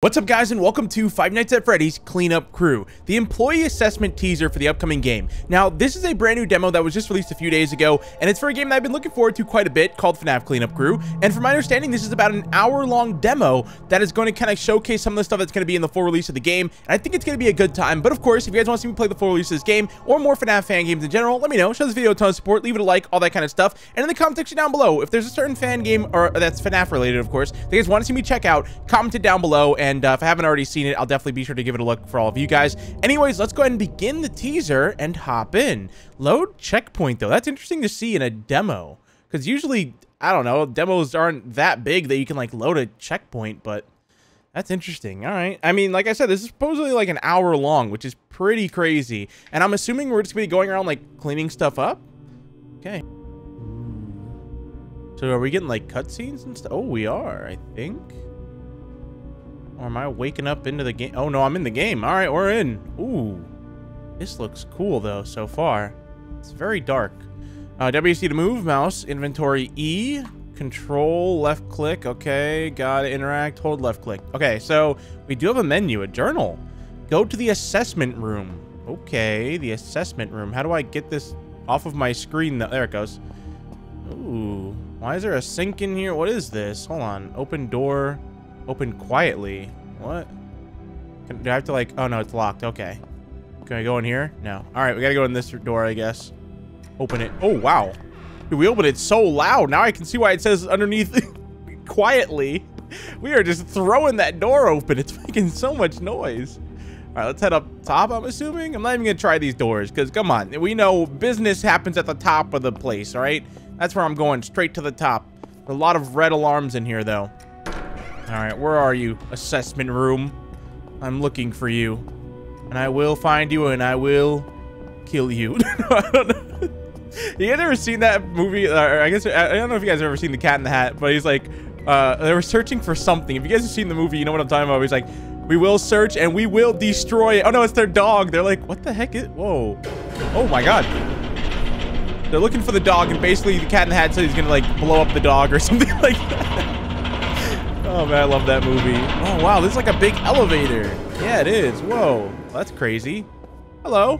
What's up guys and welcome to Five Nights at Freddy's Cleanup Crew, the employee assessment teaser for the upcoming game. Now, this is a brand new demo that was just released a few days ago, and it's for a game that I've been looking forward to quite a bit called FNAF Cleanup Crew, and from my understanding, this is about an hour-long demo that is going to kind of showcase some of the stuff that's going to be in the full release of the game, and I think it's going to be a good time, but of course, if you guys want to see me play the full release of this game, or more FNAF fan games in general, let me know, show this video a ton of support, leave it a like, all that kind of stuff, and in the comment section down below, if there's a certain fan game, or that's FNAF related, of course, that you guys want to see me check out, comment it down below, and uh, if I haven't already seen it, I'll definitely be sure to give it a look for all of you guys. Anyways, let's go ahead and begin the teaser and hop in. Load checkpoint, though. That's interesting to see in a demo. Because usually, I don't know, demos aren't that big that you can, like, load a checkpoint, but that's interesting. All right. I mean, like I said, this is supposedly like an hour long, which is pretty crazy. And I'm assuming we're just going to be going around, like, cleaning stuff up? Okay. So are we getting, like, cutscenes and stuff? Oh, we are, I think. Or am I waking up into the game? Oh, no, I'm in the game. All right, we're in. Ooh. This looks cool, though, so far. It's very dark. Uh, WC to move, mouse, inventory E, control, left click. Okay, gotta interact, hold left click. Okay, so we do have a menu, a journal. Go to the assessment room. Okay, the assessment room. How do I get this off of my screen? There it goes. Ooh, why is there a sink in here? What is this? Hold on, open door. Open quietly. What? Can, do I have to like... Oh, no, it's locked. Okay. Can I go in here? No. All right, we got to go in this door, I guess. Open it. Oh, wow. Dude, we opened it so loud. Now I can see why it says underneath quietly. We are just throwing that door open. It's making so much noise. All right, let's head up top, I'm assuming. I'm not even going to try these doors because, come on. We know business happens at the top of the place, all right? That's where I'm going, straight to the top. A lot of red alarms in here, though. Alright, where are you? Assessment room. I'm looking for you. And I will find you and I will kill you. you guys ever seen that movie? Uh, I guess, I don't know if you guys have ever seen The Cat in the Hat, but he's like, uh, they were searching for something. If you guys have seen the movie, you know what I'm talking about. He's like, we will search and we will destroy it. Oh no, it's their dog. They're like, what the heck is, whoa. Oh my God. They're looking for the dog and basically the cat in the hat said he's gonna like blow up the dog or something like that. Oh man, I love that movie. Oh wow, this is like a big elevator. Yeah, it is. Whoa, that's crazy. Hello.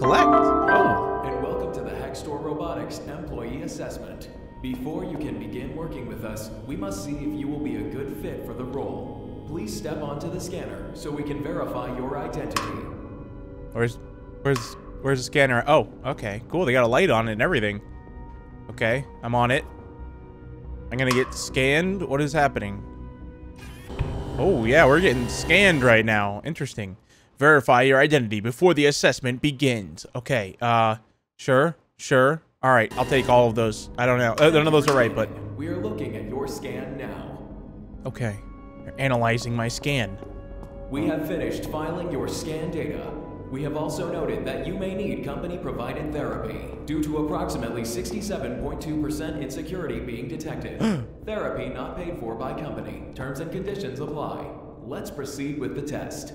Collect. Oh. And welcome to the Hackstore Robotics Employee Assessment. Before you can begin working with us, we must see if you will be a good fit for the role. Please step onto the scanner so we can verify your identity. Where's, where's, where's the scanner? Oh, okay, cool. They got a light on it and everything. Okay, I'm on it. I'm gonna get scanned. What is happening? Oh, yeah, we're getting scanned right now. Interesting. Verify your identity before the assessment begins. Okay, uh, sure, sure. All right, I'll take all of those. I don't know. Uh, none of those are right, but... We are looking at your scan now. Okay. They're analyzing my scan. We have finished filing your scan data. We have also noted that you may need company-provided therapy due to approximately 67.2% insecurity being detected. Hmm. therapy not paid for by company. Terms and conditions apply. Let's proceed with the test.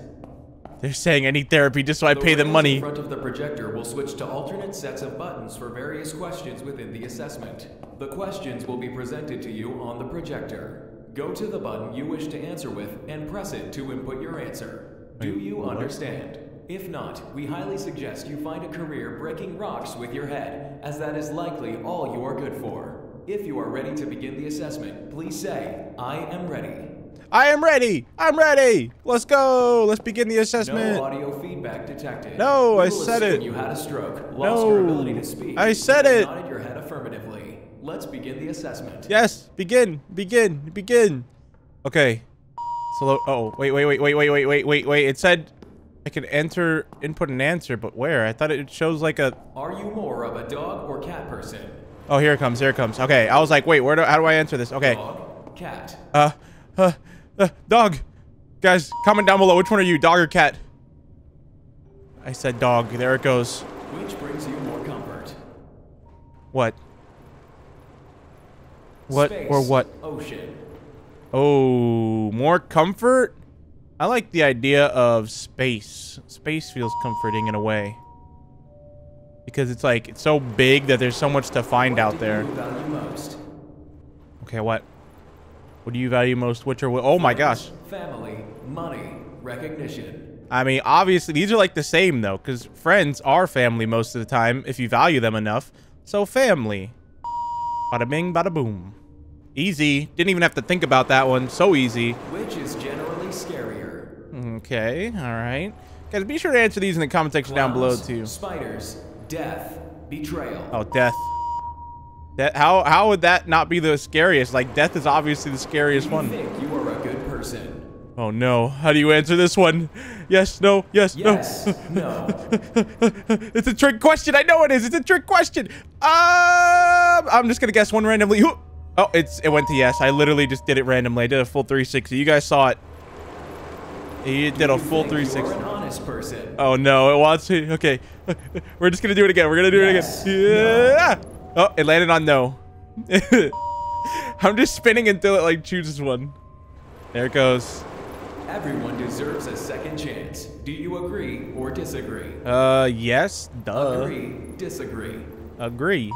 They're saying I need therapy just so I the pay them money. in front of the projector will switch to alternate sets of buttons for various questions within the assessment. The questions will be presented to you on the projector. Go to the button you wish to answer with and press it to input your answer. Do you understand? If not, we highly suggest you find a career breaking rocks with your head, as that is likely all you are good for. If you are ready to begin the assessment, please say, I am ready. I am ready! I'm ready! Let's go! Let's begin the assessment. No audio feedback detected. No, I said it. You had a stroke, lost no, your ability to speak. I said it. Nodded your head affirmatively. Let's begin the assessment. Yes, begin, begin, begin. Okay. So, oh, wait, wait, wait, wait, wait, wait, wait, wait, wait. It said I can enter, input an answer, but where? I thought it shows like a... Are you more of a dog or cat person? Oh, here it comes, here it comes. Okay, I was like, wait, where do, how do I answer this? Okay. Dog, cat. Uh, uh, uh, dog. Guys, comment down below. Which one are you, dog or cat? I said dog. There it goes. Which brings you more comfort? What? What Space, or what? Ocean. Oh, more comfort? I like the idea of space. Space feels comforting in a way. Because it's like, it's so big that there's so much to find what out there. Okay, what? What do you value most? Which are, oh my gosh. Family, money, recognition. I mean, obviously, these are like the same, though, because friends are family most of the time if you value them enough. So, family. Bada bing, bada boom. Easy. Didn't even have to think about that one. So easy. Which is? Okay, all right. Guys, be sure to answer these in the comment section down below, too. Spiders, death, betrayal. Oh, death. That how how would that not be the scariest? Like death is obviously the scariest you one. think you are a good person? Oh no. How do you answer this one? Yes, no, yes, Yes, no. no. it's a trick question. I know it is. It's a trick question. Um, I'm just gonna guess one randomly. Oh, it's it went to yes. I literally just did it randomly. I did a full 360. You guys saw it. He did a full think You 360. are an honest person. Oh no, it wants to. Okay, we're just gonna do it again. We're gonna do Yes. it again. Yeah. Oh, it landed on no. I'm just spinning until it like chooses one. There it goes. Everyone deserves a second chance. Do you agree or disagree? Uh, yes. Duh. Agree, disagree. Agree.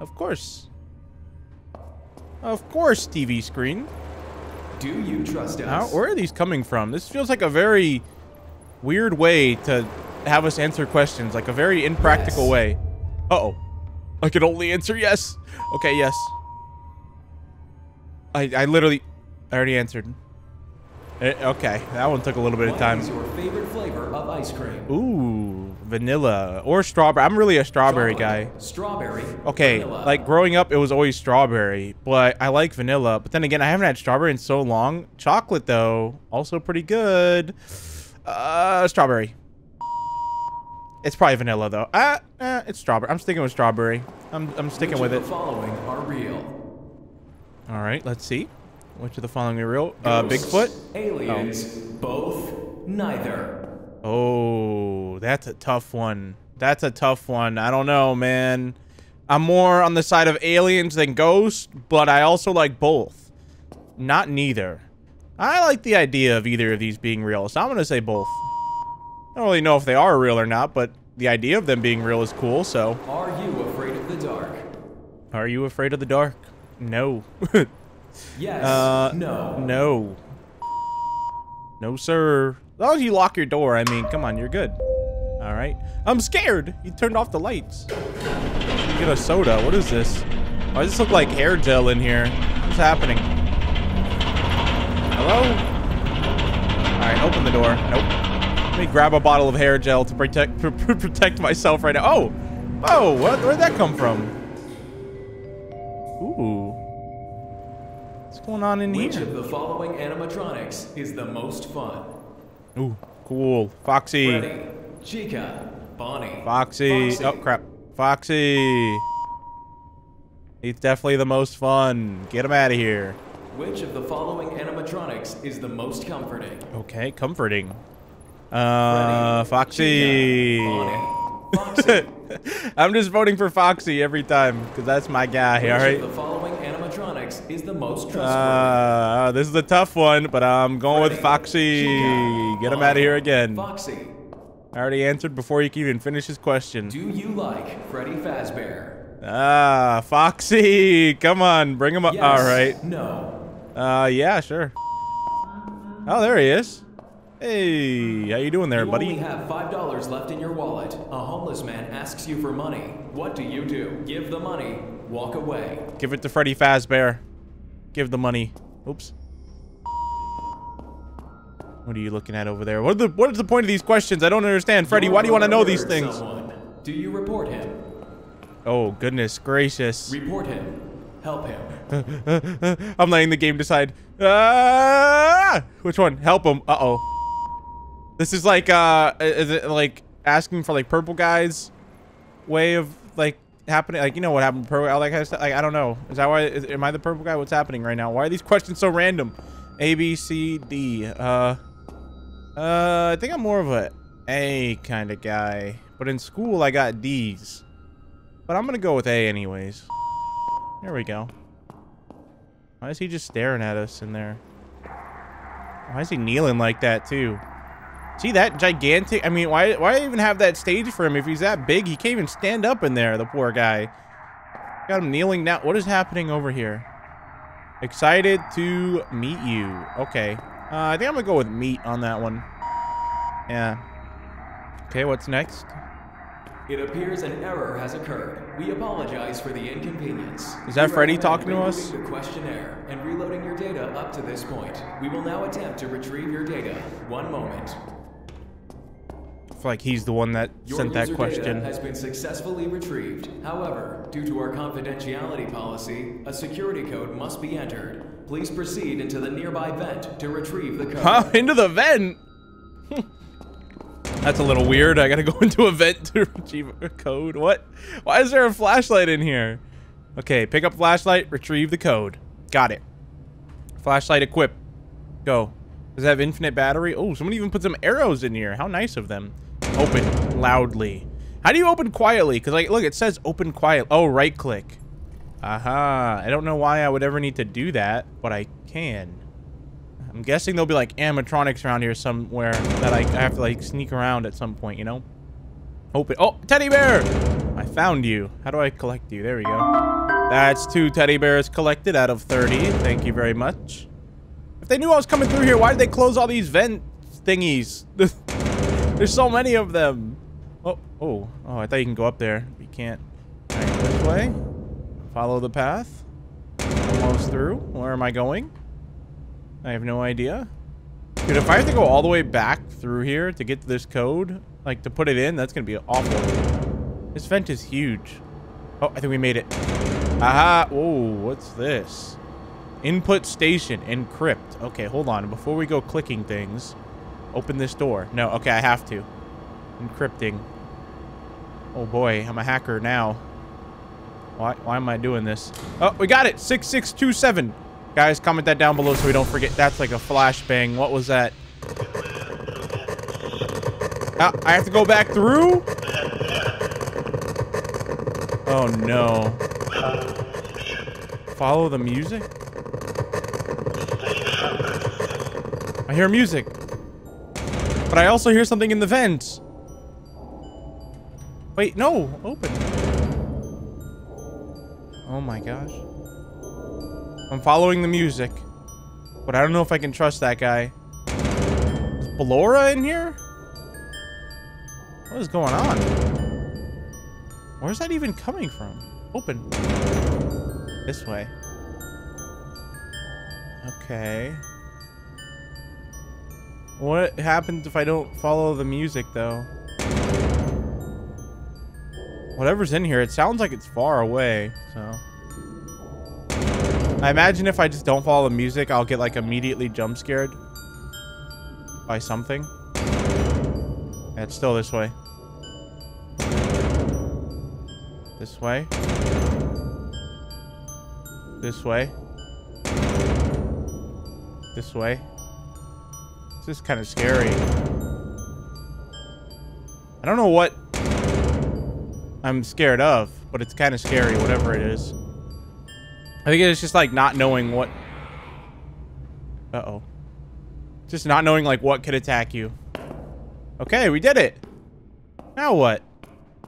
Of course. Of course, TV screen. Do you trust us? Now, where are these coming from? This feels like a very weird way to have us answer questions, like a very impractical Yes. way. Uh-oh. I can only answer yes. Okay, yes. I, I literally, I already answered. Eh, okay, that one took a little bit of time. is your favorite flavor of ice cream? Ooh, vanilla or strawberry. I'm really a strawberry guy. Strawberry. Okay, vanilla. like growing up, it was always strawberry, but I like vanilla. But then again, I haven't had strawberry in so long. Chocolate, though, also pretty good. Uh, strawberry. It's probably vanilla, though. Ah, uh, it's strawberry. I'm sticking with strawberry. I'm, I'm sticking Which with it. Following are real. All right, let's see. Which of the following are real? Uh, Bigfoot? Aliens. Both. Neither. Oh, that's a tough one. That's a tough one. I don't know, man. I'm more on the side of aliens than ghosts, but I also like both. Not neither. I like the idea of either of these being real, so I'm going to say both. I don't really know if they are real or not, but the idea of them being real is cool, so. Are you afraid of the dark? Are you afraid of the dark? No. Yes. uh, no. No. No, sir. As long as you lock your door, I mean, come on, you're good. All right. I'm scared. You turned off the lights. Get a soda. What is this? Why does this look like hair gel in here? What's happening? Hello? All right, open the door. Nope. Let me grab a bottle of hair gel to protect pr pr- protect myself right now. Oh, oh, what? Where'd that come from? Ooh. What's going on in Which here? Which of the following animatronics is the most fun? Ooh, cool. Foxy. Freddy, Chica, Bonnie. Foxy. Foxy. Oh, crap. Foxy. He's definitely the most fun. Get him out of here. Which of the following animatronics is the most comforting? Okay, comforting. Uh, Freddy, Foxy. Chica, Bonnie. Foxy. I'm just voting for Foxy every time because that's my guy. Which All right. Of the following animatronics is the most trustworthy? Uh, this is a tough one, but I'm going with Foxy. Chica, Get him out of here again. Foxy. I already answered before you can even finish his question. Do you like Freddy Fazbear? Ah, Foxy. Come on, bring him up. Yes. All right. No. Uh, yeah, sure. Oh, there he is. Hey, how you doing there, you buddy? only have five dollars left in your wallet. A homeless man asks you for money. What do you do? Give the money. Walk away. Give it to Freddy Fazbear. Give the money. Oops. What are you looking at over there? What, are the, what is the point of these questions? I don't understand. Freddy, why do you want to know these things? Someone. Do you report him? Oh, goodness gracious. Report him. Help him. I'm letting the game decide. Ah! Which one? Help him. Uh-oh. This is like, uh, is it like asking for like purple guys way of like happening? Like, you know what happened to purple, all that kind of stuff? Like, I don't know. Is that why, is, am I the purple guy? What's happening right now? Why are these questions so random? A, B, C, D. Uh, uh, I think I'm more of a A kind of guy. But in school, I got D's. But I'm gonna go with A anyways. There we go. Why is he just staring at us in there? Why is he kneeling like that too? See that gigantic? I mean, why why even have that stage for him if he's that big? He can't even stand up in there. The poor guy. Got him kneeling down. What is happening over here? Excited to meet you. Okay. Uh, I think I'm gonna go with meat on that one. Yeah. Okay, what's next? It appears an error has occurred. We apologize for the inconvenience. Is that We Freddy talking to us? The questionnaire and reloading your data up to this point. We will now attempt to retrieve your data. One moment. Like he's the one that Your sent that question. data has been successfully retrieved. However, due to our confidentiality policy, a security code must be entered. Please proceed into the nearby vent to retrieve the code. Huh? Into the vent? That's a little weird. I gotta go into a vent to retrieve a code. What? Why is there a flashlight in here? Okay, pick up flashlight, retrieve the code. Got it. Flashlight equipped. Go. Does it have infinite battery? Oh, someone even put some arrows in here. How nice of them. Open loudly. How do you open quietly? Because, like, look, it says open quiet. Oh, right click. Aha. I don't know why I would ever need to do that, but I can. I'm guessing there'll be like animatronics around here somewhere that I, I have to like sneak around at some point, you know? Open. Oh, teddy bear! I found you. How do I collect you? There we go. That's two teddy bears collected out of 30. Thank you very much. If they knew I was coming through here, why did they close all these vent thingies? There's so many of them. Oh, oh, oh, I thought you can go up there. You can't. Right, this way. Follow the path. Almost through. Where am I going? I have no idea. Dude, if I have to go all the way back through here to get to this code, like to put it in, that's gonna be awful. This vent is huge. Oh, I think we made it. Aha! Whoa, what's this? Input station, encrypt. Okay, hold on. Before we go clicking things, open this door. No, okay, I have to. Encrypting. Oh boy, I'm a hacker now. Why, why am I doing this? Oh, we got it! 6627. Guys, comment that down below so we don't forget. That's like a flashbang. What was that? Ah, I have to go back through? Oh, no. Follow the music? I hear music. But I also hear something in the vents. Wait, no. Open. Oh my gosh. I'm following the music. But I don't know if I can trust that guy. Is Ballora in here? What is going on? Where's that even coming from? Open. This way. Okay. What happens if I don't follow the music, though? Whatever's in here, it sounds like it's far away, so... I imagine if I just don't follow the music, I'll get like immediately jump scared by something. Yeah, it's still this way. This way. This way. This way. This is kind of scary. I don't know what I'm scared of, but it's kind of scary, whatever it is. I think it's just like not knowing what. Uh oh. Just not knowing like what could attack you. Okay, we did it. Now what?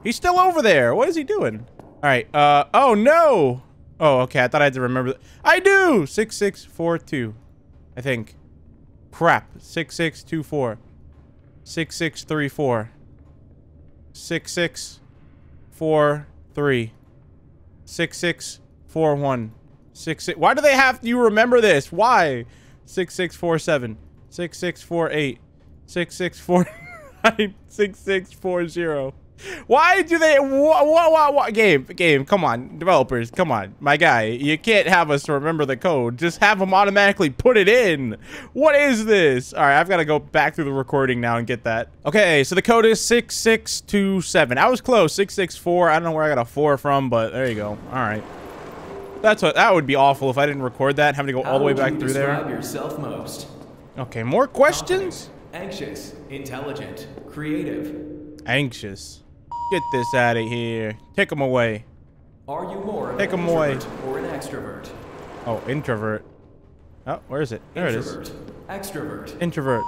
He's still over there. What is he doing? All right. Uh. Oh no. Oh, okay. I thought I had to remember. I do. Six six four two. I think. Crap. Six six two four. Six six. Why do they have you remember this? Why? Six six four seven. Six six four eight. Six six four nine. Six six four zero. Why do they? What? What? What? game? Game. Come on, developers. Come on, my guy. You can't have us remember the code. Just have them automatically put it in. What is this? All right, I've got to go back through the recording now and get that. Okay, so the code is six six two seven. I was close. Six six four. I don't know where I got a four from, but there you go. All right. That's what that would be awful if I didn't record that. Having to go How all the way back through describe there. yourself most? Okay, more questions? Anxious, intelligent, creative. Anxious. Get this out of here. Take them away. Are you more Take 'em away. introvert or an extrovert? Oh, introvert. Oh, where is it? There it is. introvert, Extrovert. Introvert.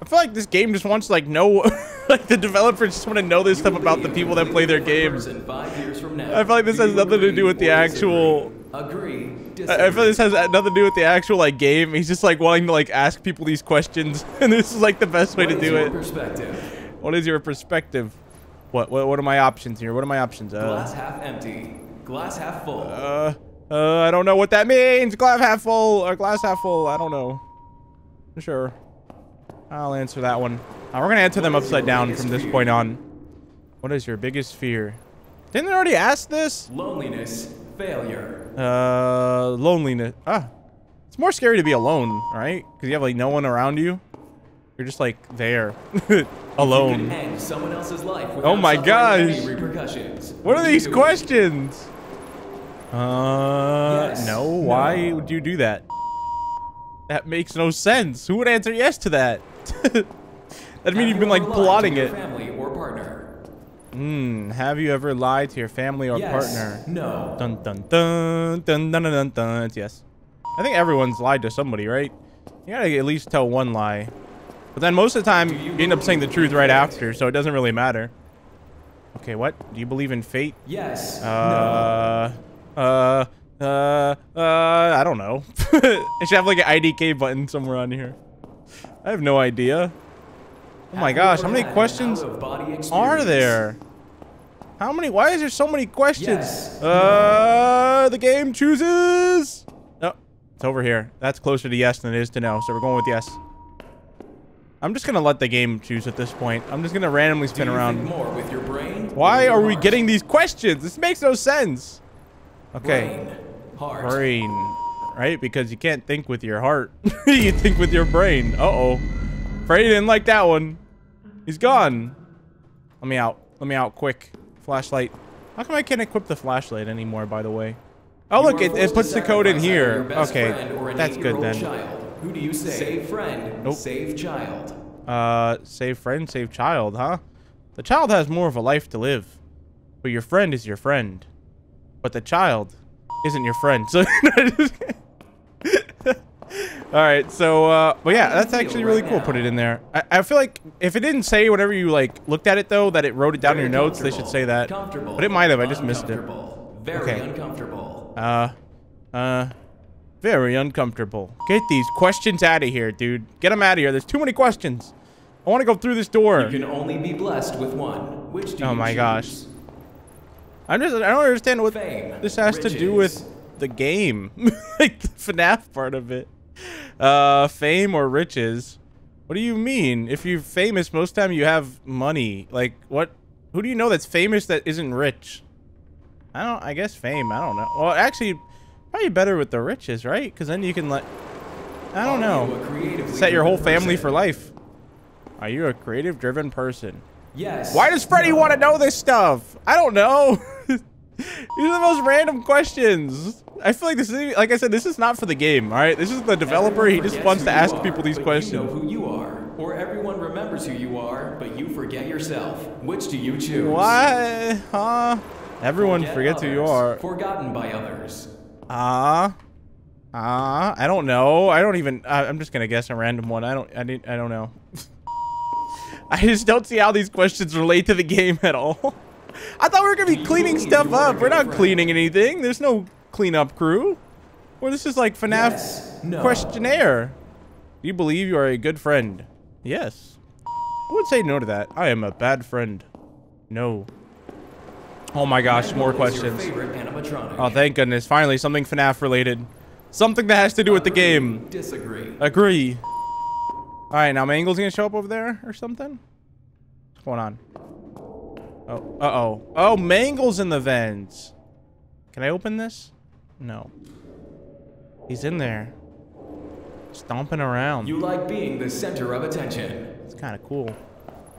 I feel like this game just wants to like know, like the developers just want to know this You stuff about the people that play their games. different five years from now. I feel like this has nothing to do with the actual? Agree. Disagree. I feel this has nothing to do with the actual like game. He's just like wanting to like ask people these questions, and this is like the best way What to is do your it. perspective? What is your perspective? What, what what are my options here? What are my options? Glass Uh, half empty. Glass half full. uh, uh, I don't know what that means. Glass half full or glass half full. I don't know. Sure. I'll answer that one. Uh, we're gonna answer them upside down from this fear? point on. What is your biggest fear? Didn't they already ask this? Loneliness. Failure. Uh, loneliness. Ah, it's more scary to be alone, right? Because you have like no one around you. You're just like there, alone. end else's life Oh my gosh. What are these questions? Uh, Yes. no. Why No. would you do that? That makes no sense. Who would answer yes to that? That'd Have mean you you've been like ever lied to plotting it. Family or partner. Hmm. Have you ever lied to your family or yes. partner? No. Dun dun dun dun dun dun dun dun. It's yes. I think everyone's lied to somebody, right? You gotta at least tell one lie. But then most of the time, you end up saying the truth right after, so it doesn't really matter. Okay, what? Do you believe in fate? Yes. Uh, uh, uh, uh, I don't know. it should have like an IDK button somewhere on here. I have no idea. Oh no. my gosh, how many questions are there? How many? Why is there so many questions? Yes. Uh, the game chooses. No, it's over here. That's closer to yes than it is to no, so we're going with yes. I'm just gonna let the game choose at this point. I'm just gonna randomly spin around. more with your brain? Why are we getting these questions? This makes no sense. Okay. Brain. Heart. Brain. Right? Because you can't think with your heart. you think with your brain. Uh-oh. Freddy didn't like that one. He's gone. Let me out. Let me out quick. Flashlight. How come I can't equip the flashlight anymore, by the way? Oh, You look, it, it puts the code in here. Okay, friend or an that's good then. Child. Who do you save? Save friend. Nope. Save child. Uh, save friend, save child, huh? The child has more of a life to live. But your friend is your friend. But the child isn't your friend. So Alright, so uh but yeah, How do you that's actually really right cool. Put it in there. I, I feel like if it didn't say whatever you like looked at it though, that it wrote it down in your notes, they should say that. Comfortable. But it might have, I just missed it. Very Okay. uncomfortable. Uh uh very uncomfortable. Get these questions out of here, dude. Get them out of here. There's too many questions. I want to go through this door. You can only be blessed with one. Which do Oh my choose? gosh. I'm just I don't understand what Fame, this has to do with the game. like the FNAF part of it. Uh fame or riches. What do you mean? If you're famous most time you have money. Like what who do you know that's famous that isn't rich? I don't I guess fame, I don't know. Well, actually probably better with the riches, right? Cuz then you can let I don't know. Set your whole family for life. Are you a creative driven person? Yes. Why does Freddy no. want to know this stuff? I don't know. These are the most random questions. I feel like this is, like I said, this is not for the game, all right? This is the developer. Everyone He just wants to ask are, people these questions. You know who you are, or everyone remembers who you are, but you forget yourself. Which do you choose? Why? Huh? Everyone Forget forgets who you are. Forgotten by others. Ah. Ah. I don't know. I don't even. I I'm just gonna guess a random one. I don't. I didn't. I don't know. I just don't see how these questions relate to the game at all. I thought we were gonna be cleaning stuff you are a up. We're not cleaning anything. There's no cleanup crew. Well, this is like FNAF Yes. No. questionnaire. Do you believe you are a good friend? Yes. I would say no to that? I am a bad friend. No. Oh my gosh, more Randall is your questions. Oh, thank goodness. Finally, something FNAF related. Something that has to do with the game. Disagree. Agree. Alright, now Mangle's gonna show up over there or something? What's going on? Oh, uh-oh. Oh, Mangle's in the vents. Can I open this? No. He's in there. Stomping around. You like being the center of attention. It's kind of cool.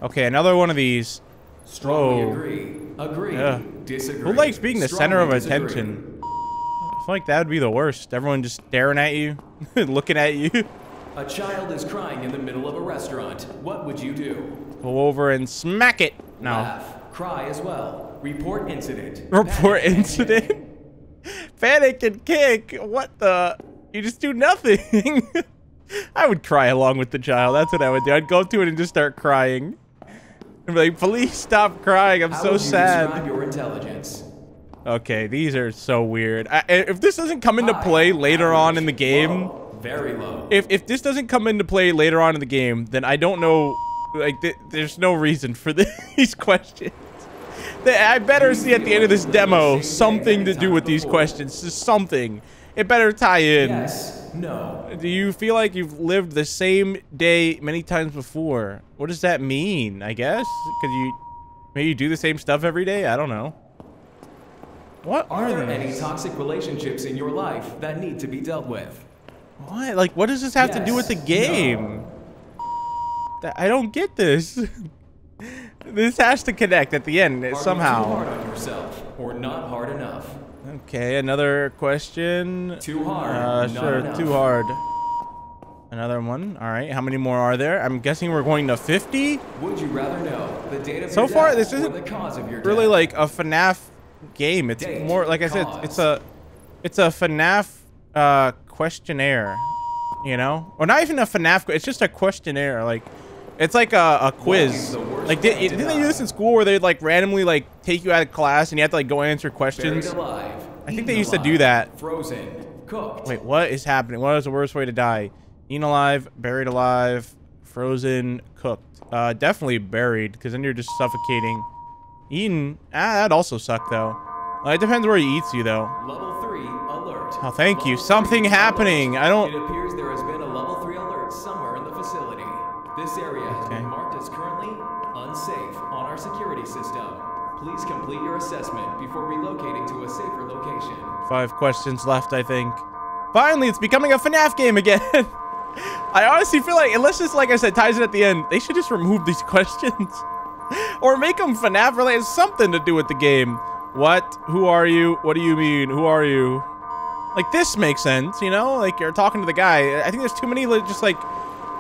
Okay, another one of these. Strongly Whoa. agree. Agree. Yeah. Disagree. Who likes being the center of disagree. attention? I feel like that would be the worst. Everyone just staring at you, looking at you. A child is crying in the middle of a restaurant. What would you do? Go over and smack it. No. Laugh. Cry as well. Report incident. Report Panic incident. Panic and kick. What the? You just do nothing. I would cry along with the child. That's what I would do. I'd go to it and just start crying. I'd be like, please stop crying. I'm How so sad. your intelligence? Okay, these are so weird. I, eh, if this doesn't come into play later on in the game, Low. Very low. if if this doesn't come into play later on in the game, then I don't know. Like, th there's no reason for these questions. I better see at the end of this demo something to do with these questions. Just something. It better tie in. Yes. No. Do you feel like you've lived the same day many times before? What does that mean? I guess because you maybe you do the same stuff every day. I don't know. What Are are there any toxic relationships in your life that need to be dealt with? What? Like, what does this have to do with the Yes. game? Th- I don't get this. this has to connect at the end Are you too somehow. hard on yourself, or not hard enough? Okay, another question. Too hard. Uh, sure, enough. too hard. Another one. All right, how many more are there? I'm guessing we're going to 50. Would you rather know the date of So your far, this isn't the cause of your Really, death? like a FNAF game. It's Date, more like I said. cause. It's a, it's a FNAF uh, questionnaire. You know, or not even a FNAF. It's just a questionnaire. Like, it's like a, a quiz. Like, did, didn't they do this in school where they'd like randomly like take you out of class and you have to like go answer questions? Alive. I think they used to do that. Frozen. Cooked. Wait, what is happening? What is the worst way to die? Eaten alive, buried alive, frozen, cooked. Uh, definitely buried, because then you're just suffocating. Eaten, ah, that'd also suck though. Uh, it depends where he eats you though. Level 3 alert. Oh, thank you. Something happening. alert. I don't- It appears there has been a level 3 alert somewhere in the facility. This area has been marked as currently unsafe on our security system. Please complete your assessment before relocating to a safer location. Five questions left, I think. Finally, it's becoming a FNAF game again. I honestly feel like, unless this, like I said, ties it at the end, they should just remove these questions. or make them FNAF related, something to do with the game. What? Who are you? What do you mean? Who are you? Like, this makes sense, you know? Like, you're talking to the guy. I think there's too many, just, like,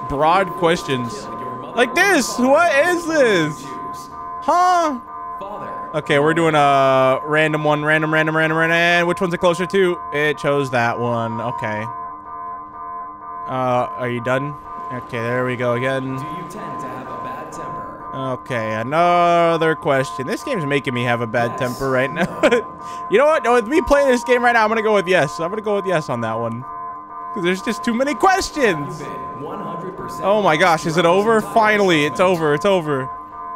broad questions. Kill your mother Like this. What is this? Huh? Okay, we're doing a random one, random, random, random, random. And which one's it closer to? It chose that one. Okay. Uh, are you done? Okay, there we go again. Do you tend to have a bad temper? Okay, another question. This game's making me have a bad Yes. temper right now. you know what? No, with me playing this game right now, I'm gonna go with yes. I'm gonna go with yes on that one. Because there's just too many questions. 100% Oh my gosh, is it over? Finally, it's over. It's over.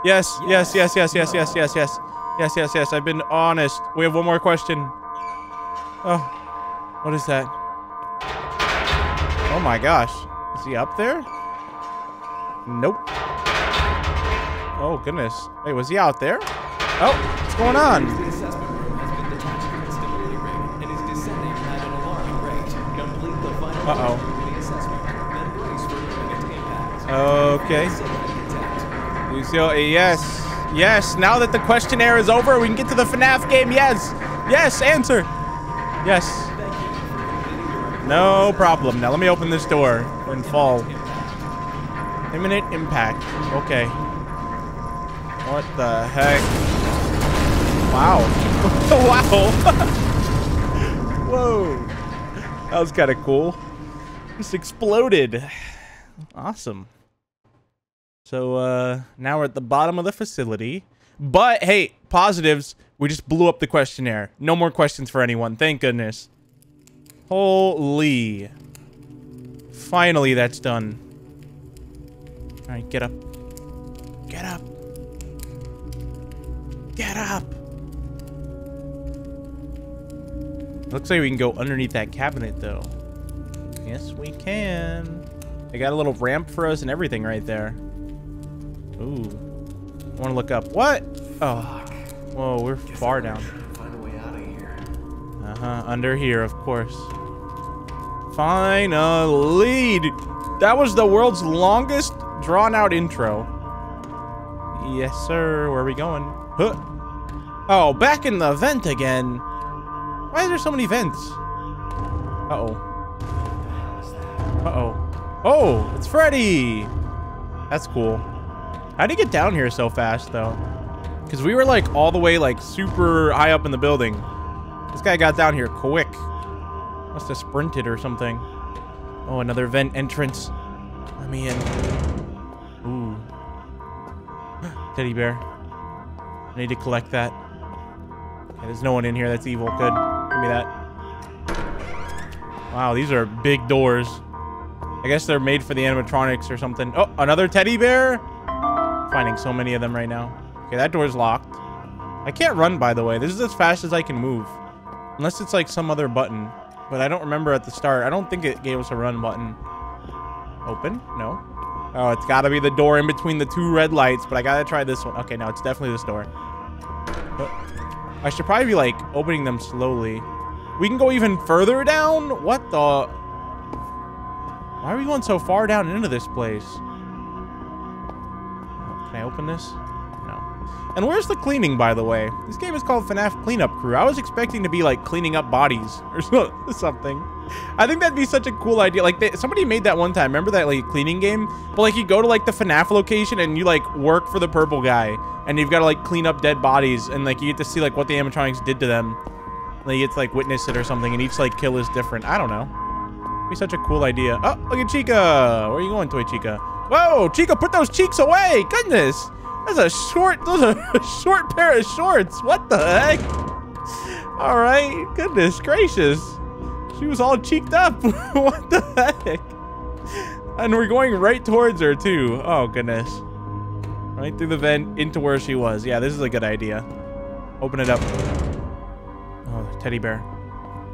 Yes, yes, yes, yes, yes, yes, yes, yes. Yes, yes, yes. I've been honest. We have one more question. Oh, what is that? Oh my gosh. Is he up there? Nope. Oh goodness. Wait, was he out there? Oh, what's going on? The assessment room has been detached from its stability ring and is descending at an alarming rate. Complete the final Uh-oh. the assessment, then brace for imminent impact. Okay. Safe and detect. Lucio, yes. Yes, now that the questionnaire is over, we can get to the FNAF game. Yes. Yes, answer. Yes. No problem. Now let me open this door and fall. Imminent impact. Okay. What the heck? Wow. wow. Whoa. That was kind of cool. Just exploded. Awesome. So uh now we're at the bottom of the facility. But hey, positives. We just blew up the questionnaire. No more questions for anyone. Thank goodness. Holy. Finally, that's done. All right, get up. Get up. Get up. Looks like we can go underneath that cabinet, though. Yes, we can. They got a little ramp for us and everything right there. Ooh. I want to look up. What? Oh. Whoa, we're far down. Find a way out of here. Uh-huh, under here, of course. Finally! That was the world's longest drawn-out intro. Yes, sir. Where are we going? Huh. Oh, back in the vent again. Why is there so many vents? Uh-oh. Uh-oh. Oh, it's Freddy! That's cool. How'd he get down here so fast, though? Because we were, like, all the way, like, super high up in the building. This guy got down here quick. Must have sprinted or something. Oh, another vent entrance. Let me in. Ooh. Teddy bear. I need to collect that. Yeah, there's no one in here that's evil. Good. Give me that. Wow, these are big doors. I guess they're made for the animatronics or something. Oh, another teddy bear? Finding so many of them right now. Okay, that door's locked. I can't run, by the way. This is as fast as I can move. Unless it's like some other button. But I don't remember at the start. I don't think it gave us a run button. Open? No. Oh, it's got to be the door in between the two red lights. But I got to try this one. Okay, no, it's definitely this door. But I should probably be like opening them slowly. We can go even further down? What the... Why are we going so far down into this place? Open this? No. And where's the cleaning, by the way? This game is called FNAF Cleanup Crew. I was expecting to be, like, cleaning up bodies or something. I think that'd be such a cool idea. Like, they, somebody made that one time. Remember that, like, cleaning game? But, like, you go to, like, the FNAF location and you, like, work for the purple guy. And you've got to, like, clean up dead bodies. And, like, you get to see, like, what the animatronics did to them. Like, you get to, like, witness it or something. And each, like, kill is different. I don't know be such a cool idea. Oh, look at Chica. Where are you going, Toy Chica? Whoa, Chica, put those cheeks away. Goodness. That's a short, those are a short pair of shorts. What the heck? All right. Goodness gracious. She was all cheeked up. what the heck? And we're going right towards her, too. Oh, goodness. Right through the vent into where she was. Yeah, this is a good idea. Open it up. Oh, teddy bear.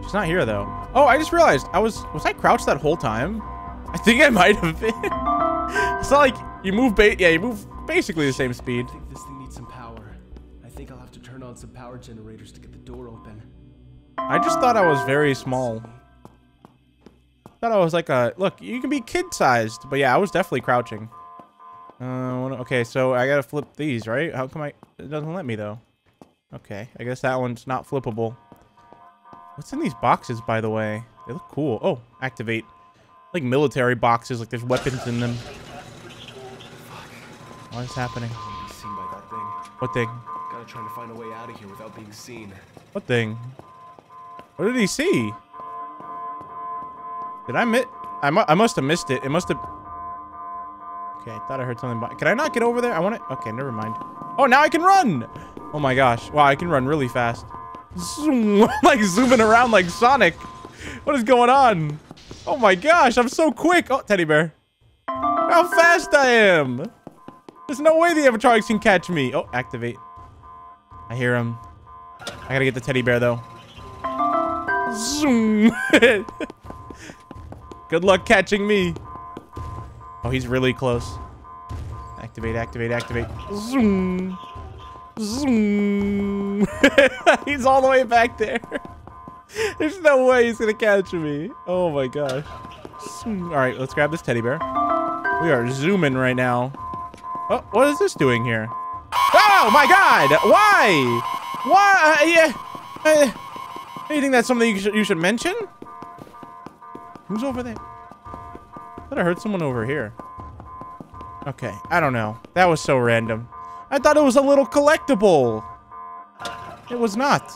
She's not here, though. Oh, I just realized. I was... Was I crouched that whole time? I think I might have been. it's not like you move... Ba yeah, you move basically the same speed. I think this thing needs some power. I think I'll have to turn on some power generators to get the door open. I just thought I was very small. Thought I was like a... Look, you can be kid-sized. But yeah, I was definitely crouching. Uh, okay, so I gotta flip these, right? How come I... It doesn't let me, though. Okay, I guess that one's not flippable. What's in these boxes, by the way? They look cool. Oh, activate. Like military boxes, like there's weapons in them. What is happening? Seen by that thing. What thing? Gotta try to find a way out of here without being seen. What thing? What did he see? Did I miss? I, mu I must have missed it. It must have... Okay, I thought I heard something. Can I not get over there? I want to... Okay, never mind. Oh, now I can run! Oh my gosh. Wow, I can run really fast. Like zooming around like Sonic. What is going on? Oh my gosh, I'm so quick. Oh, teddy bear. How fast I am. There's no way the animatronics can catch me. Oh, activate. I hear him. I gotta get the teddy bear though. Zoom. Good luck catching me. Oh, he's really close. Activate, activate, activate. Zoom. Zoom. he's all the way back there. There's no way he's gonna catch me. Oh my gosh. All right, let's grab this teddy bear. We are zooming right now. Oh, what is this doing here? Oh my god! Why? Why? Uh, yeah. Uh, you think that's something you should, you should mention? Who's over there? I thought I heard someone over here. Okay, I don't know. That was so random. I thought it was a little collectible. It was not.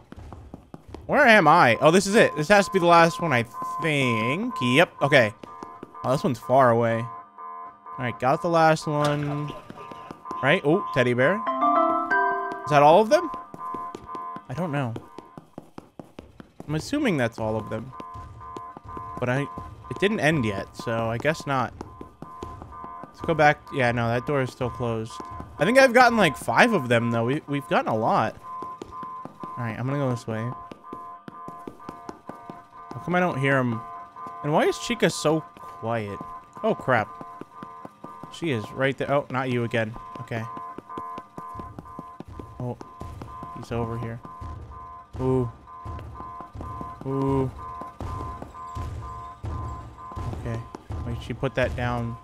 Where am I? Oh, this is it. This has to be the last one, I think. Yep. Okay. Oh, this one's far away. All right, got the last one. Right? Oh, teddy bear. Is that all of them? I don't know. I'm assuming that's all of them. But I... It didn't end yet, so I guess not. Let's go back. Yeah, no, that door is still closed. I think I've gotten like five of them, though. We, we've gotten a lot. All right, I'm gonna go this way. How come I don't hear him? And why is Chica so quiet? Oh, crap. She is right there. Oh, not you again. Okay. Oh, he's over here. Ooh. Ooh. Okay. Wait, she put that down.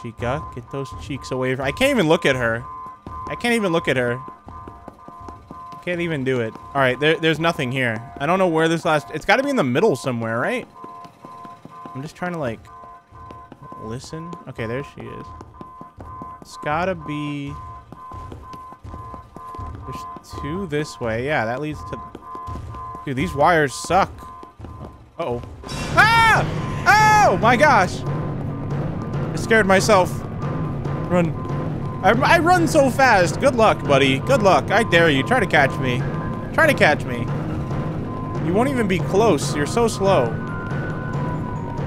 Chica, get those cheeks away I can't even look at her. I can't even look at her. Can't even do it. All right, there, there's nothing here. I don't know where this last... It's got to be in the middle somewhere, right? I'm just trying to, like, listen. Okay, there she is. It's got to be... There's two this way. Yeah, that leads to... Dude, these wires suck. Uh-oh. Ah! Oh, my gosh. I scared myself. Run. I, I run so fast. Good luck, buddy. Good luck. I dare you. Try to catch me. Try to catch me. You won't even be close. You're so slow.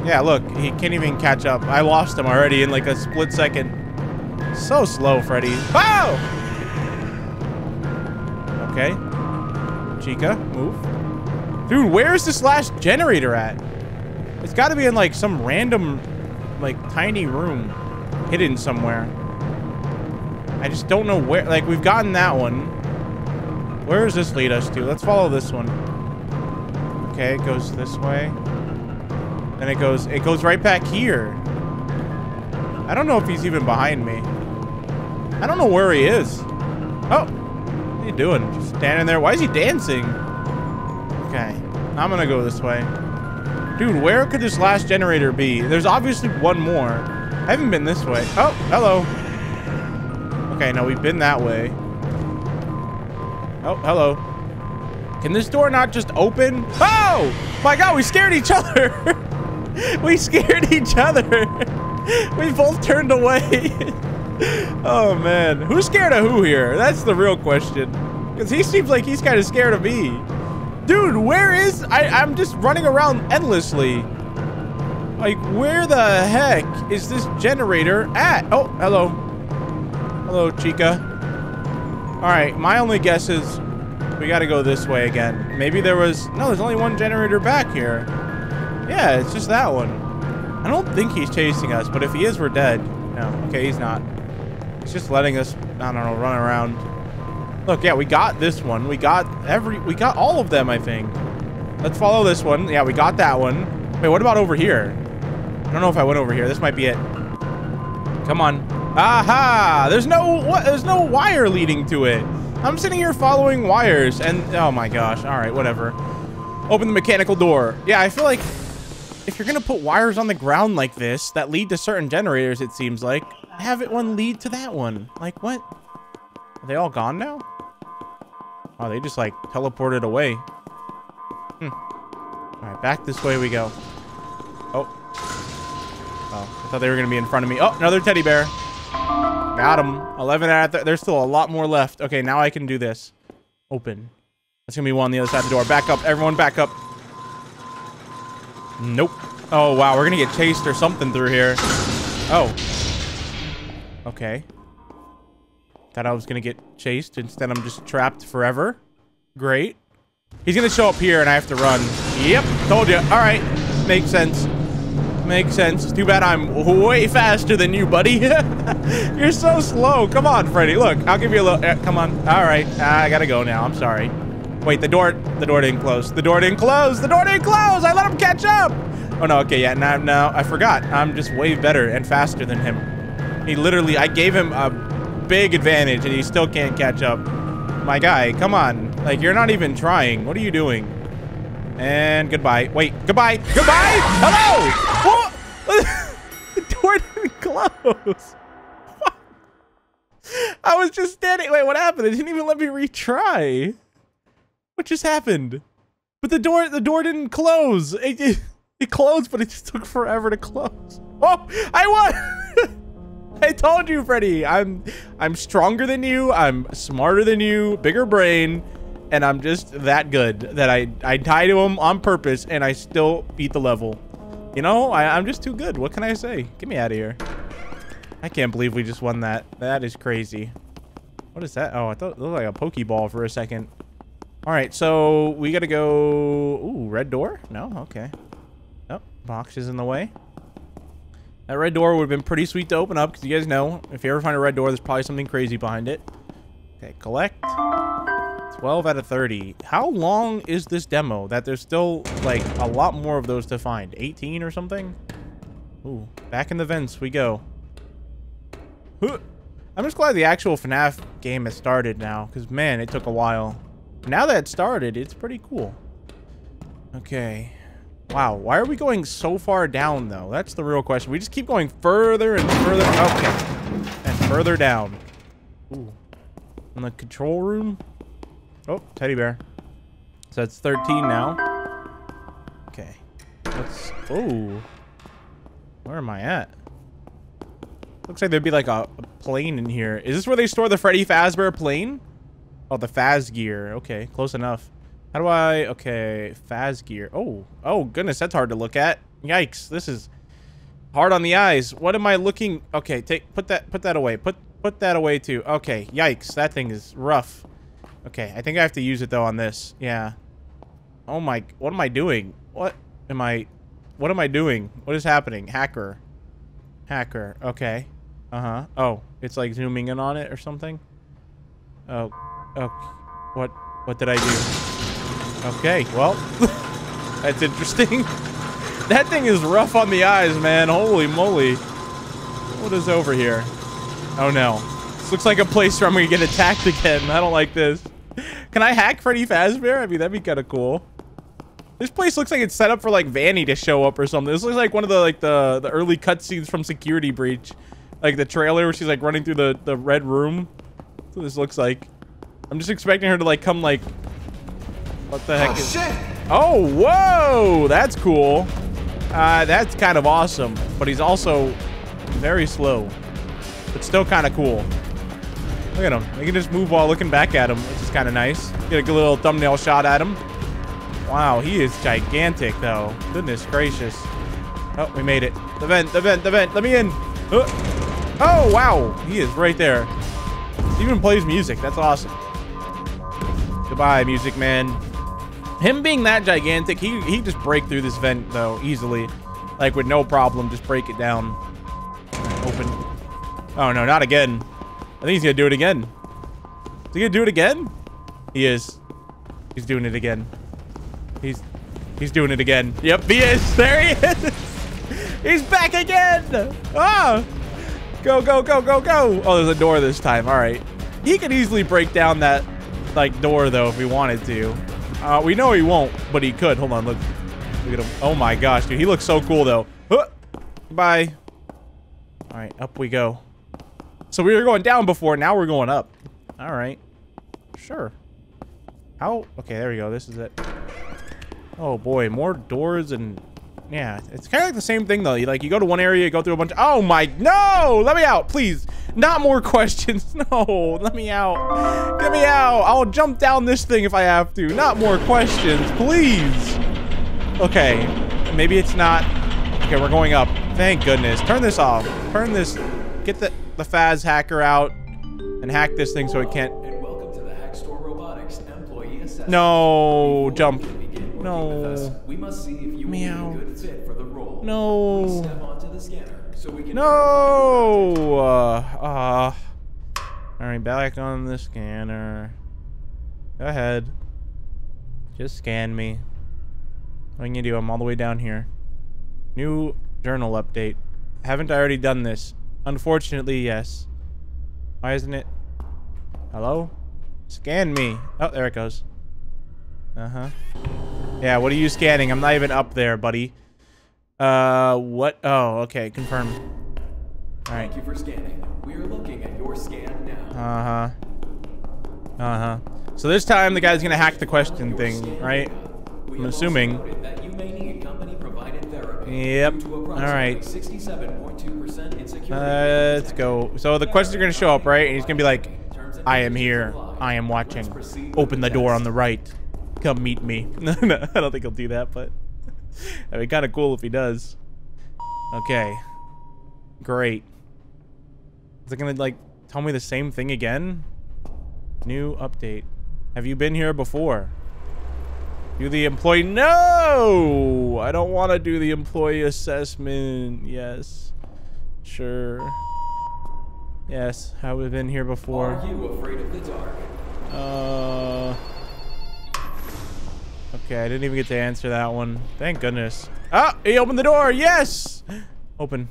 Yeah, look. He can't even catch up. I lost him already in like a split second. So slow, Freddy. Wow! Okay. Chica, move. Dude, where's this last generator at? It's got to be in like some random, like tiny room, hidden somewhere. I just don't know where. Like we've gotten that one. Where does this lead us to? Let's follow this one. Okay, it goes this way. Then it goes. It goes right back here. I don't know if he's even behind me. I don't know where he is. Oh, what are you doing? Just standing there. Why is he dancing? Okay, I'm gonna go this way. Dude, where could this last generator be? There's obviously one more. I haven't been this way. Oh, hello. Okay, now we've been that way. Oh, hello. Can this door not just open? Oh! My god, we scared each other! we scared each other! we both turned away. oh, man. Who's scared of who here? That's the real question. Because he seems like he's kind of scared of me. Dude, where is... I, I'm just running around endlessly. Like, where the heck is this generator at? Oh, hello. Hello, Chica. Alright, my only guess is we gotta go this way again. Maybe there was... No, there's only one generator back here. Yeah, it's just that one. I don't think he's chasing us, but if he is, we're dead. No, okay, he's not. He's just letting us, I don't know, run around. Look, yeah, we got this one. We got every... We got all of them, I think. Let's follow this one. Yeah, we got that one. Wait, what about over here? I don't know if I went over here. This might be it. Come on. Aha! There's no? There's no wire leading to it. I'm sitting here following wires, and oh my gosh. All right, whatever. Open the mechanical door. Yeah, I feel like if you're gonna put wires on the ground like this that lead to certain generators, it seems like have it one lead to that one. Like what? Are they all gone now? Oh, they just like teleported away. Hmm. All right, back this way we go. Oh. Oh, I thought they were going to be in front of me. Oh, another teddy bear. Got him. 11 out of th There's still a lot more left. Okay, now I can do this. Open. That's going to be one on the other side of the door. Back up. Everyone back up. Nope. Oh, wow. We're going to get chased or something through here. Oh. Okay. Thought I was going to get chased. Instead, I'm just trapped forever. Great. He's going to show up here and I have to run. Yep. Told you. All right. Makes sense. Makes sense. Too bad I'm way faster than you, buddy. You're so slow. Come on, Freddy. Look, I'll give you a little... Uh, come on. All right. I gotta go now. I'm sorry. Wait, the door... The door didn't close. The door didn't close. The door didn't close. I let him catch up. Oh, no. Okay, yeah. Now, now I forgot. I'm just way better and faster than him. He literally... I gave him a big advantage, and he still can't catch up. My guy, come on. Like, you're not even trying. What are you doing? And goodbye. Wait, goodbye. Goodbye. Hello. What? the door didn't close. What? I was just standing. Wait, what happened? It didn't even let me retry. What just happened? But the door, the door didn't close. It, it, it closed, but it just took forever to close. Oh, I won. I told you, Freddy. I'm, I'm stronger than you. I'm smarter than you. Bigger brain and I'm just that good that I, I tie to him on purpose and I still beat the level. You know, I, I'm just too good. What can I say? Get me out of here. I can't believe we just won that. That is crazy. What is that? Oh, I thought it looked like a Pokeball for a second. All right, so we got to go... Ooh, red door? No? Okay. Oh, box is in the way. That red door would have been pretty sweet to open up because you guys know, if you ever find a red door, there's probably something crazy behind it. Okay, collect. 12 out of 30. How long is this demo that there's still, like, a lot more of those to find? 18 or something? Ooh, back in the vents we go. I'm just glad the actual FNAF game has started now, because, man, it took a while. Now that it started, it's pretty cool. Okay. Wow, why are we going so far down, though? That's the real question. We just keep going further and further. Okay. And further down. Ooh. In the control room. Oh, teddy bear. So that's 13 now. Okay. Let's... Oh. Where am I at? Looks like there'd be like a, a plane in here. Is this where they store the Freddy Fazbear plane? Oh, the Faz gear. Okay, close enough. How do I... Okay, Faz gear. Oh, oh, goodness, that's hard to look at. Yikes, this is hard on the eyes. What am I looking... Okay, take put that put that away. Put put that away too. Okay, yikes, that thing is rough. Okay, I think I have to use it though on this. Yeah. Oh my... What am I doing? What am I... What am I doing? What is happening? Hacker. Hacker. Okay. Uh-huh. Oh, it's like zooming in on it or something? Oh. Oh. What? What did I do? Okay, well. that's interesting. that thing is rough on the eyes, man. Holy moly. What is over here? Oh, no. This looks like a place where I'm to get attacked again. I don't like this. Can I hack Freddy Fazbear? I mean, that'd be kind of cool. This place looks like it's set up for like Vanny to show up or something. This looks like one of the like the the early cutscenes from Security Breach, like the trailer where she's like running through the the red room. That's what this looks like. I'm just expecting her to like come like. What the heck? Oh is... shit! Oh whoa! That's cool. Uh, that's kind of awesome. But he's also very slow, but still kind of cool. Look at him. He can just move while looking back at him, which is kind of nice. Get a good little thumbnail shot at him. Wow, he is gigantic, though. Goodness gracious. Oh, we made it. The vent, the vent, the vent. Let me in. Oh, wow. He is right there. He even plays music. That's awesome. Goodbye, music man. Him being that gigantic, he he just break through this vent, though, easily. Like, with no problem. Just break it down. Open. Oh, no, not again. I think he's to do it again. Is he to do it again? He is. He's doing it again. He's he's doing it again. Yep, he is. There he is. He's back again. Ah. Go, go, go, go, go. Oh, there's a door this time. All right. He could easily break down that like door though if he wanted to. Uh, we know he won't, but he could. Hold on, look. Look at him. Oh my gosh, dude. He looks so cool though. Huh. Bye. All right, up we go. So we were going down before, now we're going up. All right. Sure. How? Okay, there we go. This is it. Oh boy, more doors and yeah, it's kind of like the same thing though. You like you go to one area, you go through a bunch. Of, oh my, no! Let me out, please. Not more questions. No, let me out. Get me out. I'll jump down this thing if I have to. Not more questions, please. Okay, maybe it's not. Okay, we're going up. Thank goodness. Turn this off. Turn this. Get the the Faz hacker out and hack this thing so it can't. And welcome to the Hackstore Robotics Employee Assessment. No, jump. No. we must see if you Meow. will be a good fit for the role. No. Step onto the scanner so we can No. Uh. uh all right, back on the scanner. Go ahead. Just scan me. What can you do? I'm all the way down here. New journal update. Haven't I already done this? Unfortunately, yes. Why isn't it? Hello? Scan me. Oh, there it goes. Uh-huh. Yeah, what are you scanning? I'm not even up there, buddy. Uh, what? Oh, okay. Confirm. All right. Thank you for scanning. We are looking at your scan now. Uh-huh. Uh-huh. So this time the guy's gonna hack the question thing, right? I'm assuming. Yep. All right. 67.2% insecurity. Uh, let's go. So the questions are gonna show up, right? And he's gonna be like, I am here. I am watching. Open the door on the right. Come meet me. no, I don't think he'll do that, but that'd be kind of cool if he does. Okay. Great. Is it gonna like tell me the same thing again? New update. Have you been here before? Do the employee. No! I don't want to do the employee assessment. Yes. Sure. Yes, have we been here before? Are you afraid of the dark? Uh. Okay, I didn't even get to answer that one. Thank goodness. Ah, he opened the door. Yes. Open.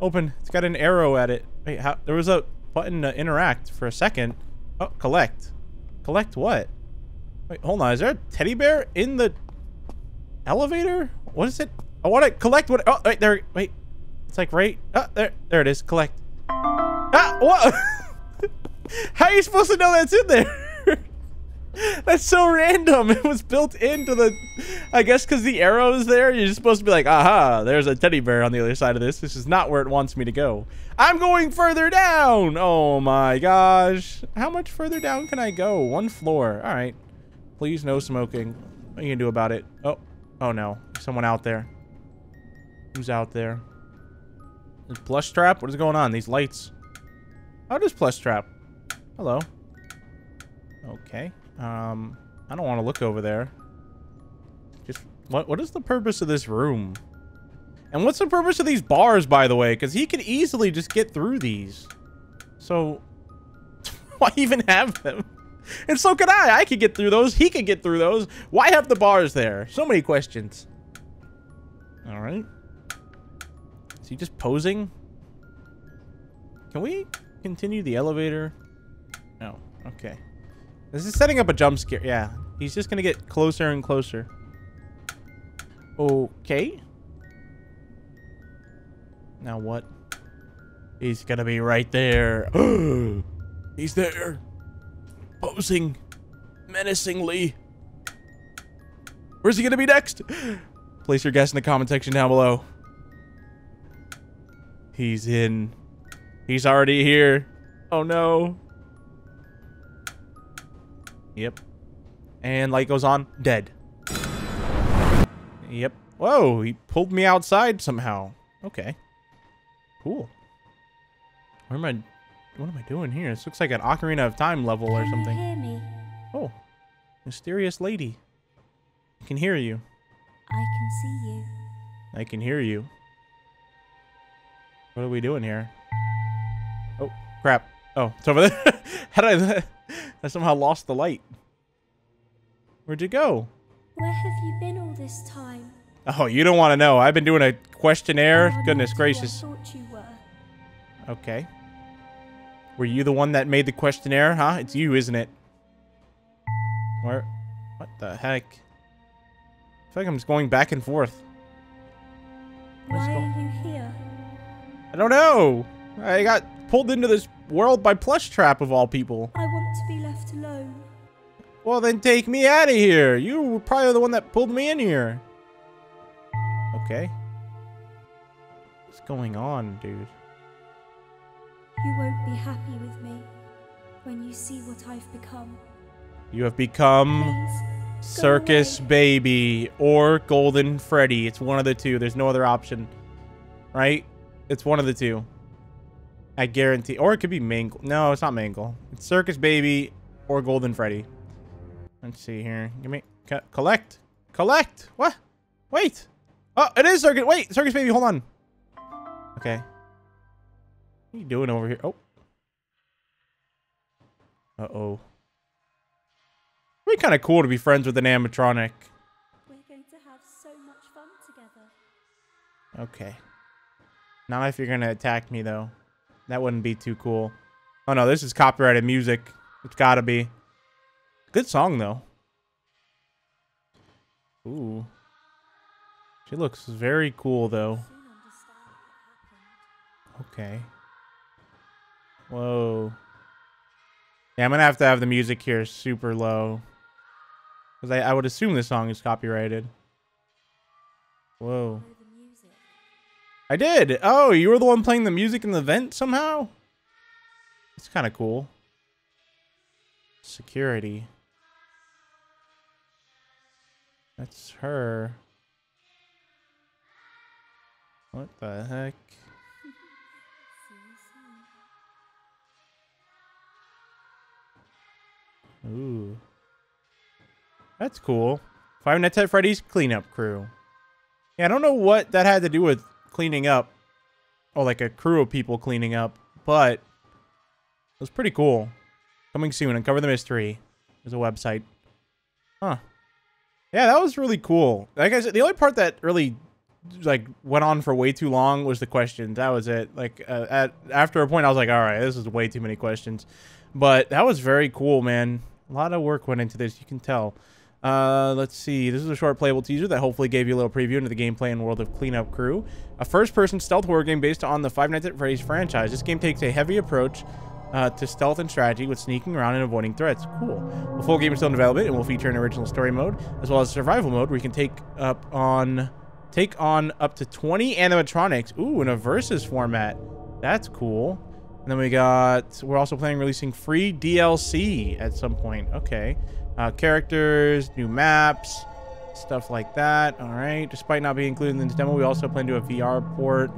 Open. It's got an arrow at it. Wait, how? There was a button to interact for a second. Oh, collect. Collect what? Wait, hold on. Is there a teddy bear in the elevator? What is it? I want to collect what. Oh, wait, there. Wait. It's like right. Oh, there. There it is. Collect. Ah, what? How are you supposed to know that's in there? that's so random. It was built into the. I guess because the arrow is there, you're just supposed to be like, aha, there's a teddy bear on the other side of this. This is not where it wants me to go. I'm going further down. Oh my gosh. How much further down can I go? One floor. All right. Please, no smoking. What are you gonna do about it? Oh, oh no. Someone out there. Who's out there? Is plush trap? What is going on? These lights. Oh, does plush trap? Hello. Okay. Um, I don't want to look over there. Just what? What is the purpose of this room? And what's the purpose of these bars, by the way? Because he could easily just get through these. So, why even have them? And so could I. I could get through those. He could get through those. Why have the bars there? So many questions. All right. Is he just posing? Can we continue the elevator? No. Okay. This is setting up a jump scare. Yeah. He's just going to get closer and closer. Okay. Now what? He's going to be right there. He's there. Posing. Menacingly. Where's he to be next? Place your guess in the comment section down below. He's in. He's already here. Oh no. Yep. And light goes on. Dead. Yep. Whoa, he pulled me outside somehow. Okay. Cool. Where am I? What am I doing here? This looks like an Ocarina of Time level or something. you hear me? Oh. Mysterious lady. I can hear you. I can see you. I can hear you. What are we doing here? Oh, crap. Oh, it's over there. How did I... I somehow lost the light. Where'd you go? Where have you been all this time? Oh, you don't want to know. I've been doing a questionnaire. Goodness gracious. I thought you were. Okay. Were you the one that made the questionnaire, huh? It's you, isn't it? Where? What the heck? I feel like I'm just going back and forth. Why are you here? I don't know. I got pulled into this world by Plush Trap of all people. I want to be left alone. Well, then take me out of here. You were probably the one that pulled me in here. Okay. What's going on, dude? You won't be happy with me when you see what I've become. You have become Please, Circus. Baby or Golden Freddy. It's one of the two. There's no other option. Right? It's one of the two. I guarantee. Or it could be Mangle. No, it's not Mangle. It's Circus Baby or Golden Freddy. Let's see here. Give me... Co collect. Collect. What? Wait. Oh, it is Circus. Wait, Circus Baby. Hold on. Okay. What are you doing over here? Oh. Uh-oh. It'd be kind of cool to be friends with an animatronic. We're going to have so much fun together. Okay. Not if you're gonna attack me though. That wouldn't be too cool. Oh no, this is copyrighted music. It's gotta be. Good song though. Ooh. She looks very cool though. Soon understand what happened. Okay. Whoa. Yeah, I'm gonna have to have the music here super low. Because I, I would assume this song is copyrighted. Whoa. I did. Oh, you were the one playing the music in the vent somehow? It's kind of cool. Security. That's her. What the heck? Ooh. That's cool. Five Nights at Freddy's cleanup crew. Yeah, I don't know what that had to do with cleaning up. Or like a crew of people cleaning up. But it was pretty cool. Coming soon. Uncover the mystery. There's a website. Huh. Yeah, that was really cool. Like I said, the only part that really like went on for way too long was the questions. That was it. Like uh, at after a point, I was like, all right, this is way too many questions. But that was very cool, man. A lot of work went into this, you can tell. Uh, let's see. This is a short playable teaser that hopefully gave you a little preview into the gameplay and world of Cleanup Crew. A first-person stealth horror game based on the Five Nights at Freddy's franchise. This game takes a heavy approach uh, to stealth and strategy with sneaking around and avoiding threats. Cool. The full game is still in development and will feature an original story mode as well as survival mode where you can take up on take on up to 20 animatronics. Ooh, in a versus format. That's cool. And then we got we're also planning releasing free DLC at some point. Okay. Uh, characters, new maps, stuff like that. All right. Despite not being included in this demo, we also plan to do a VR port.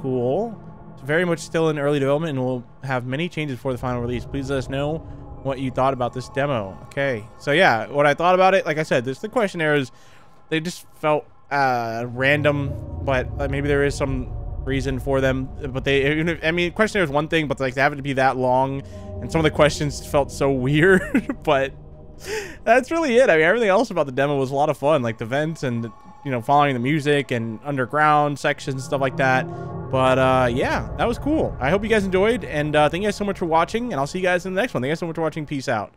Cool It's very much still in early development and we'll have many changes for the final release. Please let us know what you thought about this demo. Okay, so yeah, what I thought about it, like I said, this the questionnaires, they just felt uh, random, but uh, maybe there is some reason for them. But they, I mean, questionnaire is one thing, but like they have to be that long, and some of the questions felt so weird. but that's really it. I mean, everything else about the demo was a lot of fun, like the vents and you know following the music and underground sections, stuff like that. But uh, yeah, that was cool. I hope you guys enjoyed, and uh, thank you guys so much for watching, and I'll see you guys in the next one. Thank you guys so much for watching. Peace out.